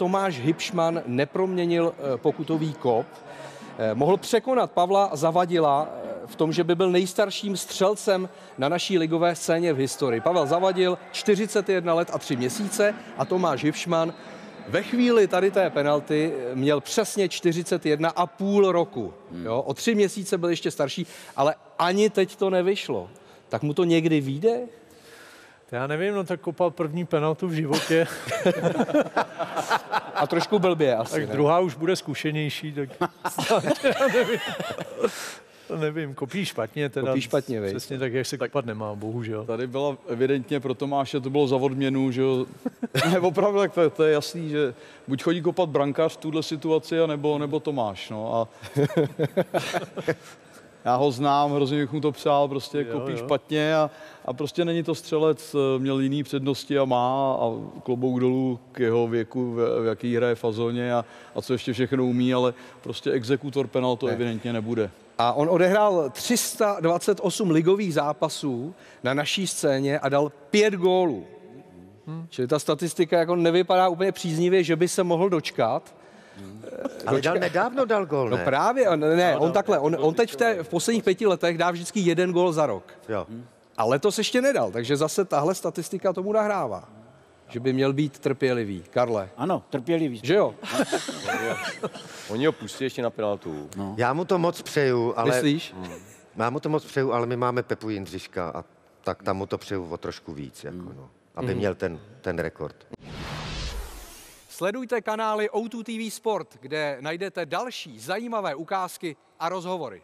Tomáš Hipšman neproměnil eh, pokutový kop. Eh, Mohl překonat Pavla Zavadila eh, v tom, že by byl nejstarším střelcem na naší ligové scéně v historii. Pavel Zavadil 41 let a 3 měsíce a Tomáš Hipšman ve chvíli tady té penalty měl přesně 41 a půl roku. Jo? O tři měsíce byl ještě starší, ale ani teď to nevyšlo. Tak mu to někdy vyjde? Já nevím, no tak kopal první penaltu v životě, A trošku blbě asi. tak ne? druhá už bude zkušenější, tak nevím. To nevím, kopí špatně teda. Kopí špatně, viď? Přesně tak, jak se kopat nemá, bohužel. Tady byla evidentně pro Tomáše, to bylo za odměnu, že jo. Ne, opravdu, tak to, to, je jasný, že buď chodí kopat brankář v tuhle situaci, nebo, nebo Tomáš, no a já ho znám, hrozně bych mu to přál, prostě Jo, kopí jo. špatně a, a prostě není to střelec, eh, měl jiný přednosti a má a klobouk dolů k jeho věku, v, v jaký hraje fazóně a, a co ještě všechno umí, ale prostě exekutor penal to Ne. evidentně nebude. A on odehrál 328 ligových zápasů na naší scéně a dal pět gólů. Čili ta statistika jako nevypadá úplně příznivě, že by se mohl dočkat. Ale dal nedávno dal gol, No ne? právě, on- ne, on takhle, on, on teď v, té, v posledních pěti letech dá vždycky jeden gól za rok. Jo. A letos ještě nedal, takže zase tahle statistika tomu nahrává. Že by měl být trpělivý. Karle, Ano, trpělivý. že jo? Oni ho pustí ještě na penaltu. No. Já mu to moc přeju, ale... Myslíš? Já mu to moc přeju, ale my máme Pepu Jindřiška a tak tam mu to přeju o trošku víc, jako no, aby měl ten, ten rekord. Sledujte kanály O2 TV Sport, kde najdete další zajímavé ukázky a rozhovory.